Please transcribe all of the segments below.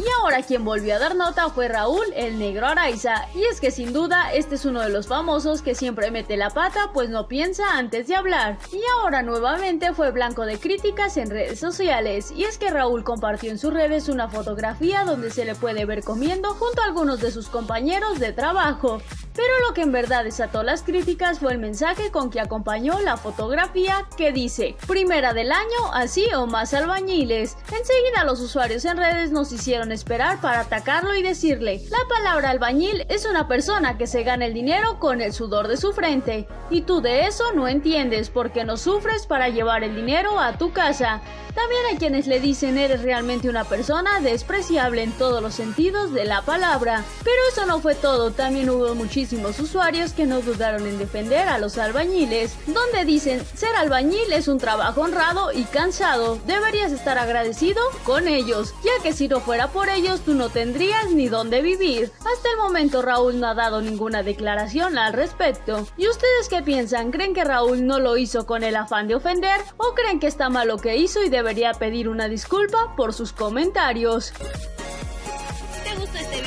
Y ahora quien volvió a dar nota fue Raúl, el negro Araiza. Y es que sin duda este es uno de los famosos que siempre mete la pata pues no piensa antes de hablar. Y ahora nuevamente fue blanco de críticas en redes sociales. Y es que Raúl compartió en sus redes una fotografía donde se le puede ver comiendo junto a algunos de sus compañeros de trabajo. Pero lo que en verdad desató las críticas fue el mensaje con que acompañó la fotografía que dice, primera del año, así o más albañiles. Enseguida los usuarios en redes nos hicieron esperar para atacarlo y decirle, la palabra albañil es una persona que se gana el dinero con el sudor de su frente. Y tú de eso no entiendes porque no sufres para llevar el dinero a tu casa. También hay quienes le dicen eres realmente una persona despreciable en todos los sentidos de la palabra. Pero eso no fue todo, también hubo muchísimos usuarios que no dudaron en defender a los albañiles, donde dicen ser albañil es un trabajo honrado y cansado, deberías estar agradecido con ellos, ya que si no fuera por ellos tú no tendrías ni dónde vivir. Hasta el momento Raúl no ha dado ninguna declaración al respecto. ¿Y ustedes qué piensan? ¿Creen que Raúl no lo hizo con el afán de ofender o creen que está mal lo que hizo y de debería pedir una disculpa por sus comentarios.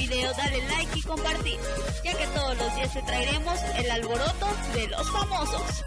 ¿Te gustó este video? Dale like y compartir, ya que todos los días te traeremos el alboroto de los famosos.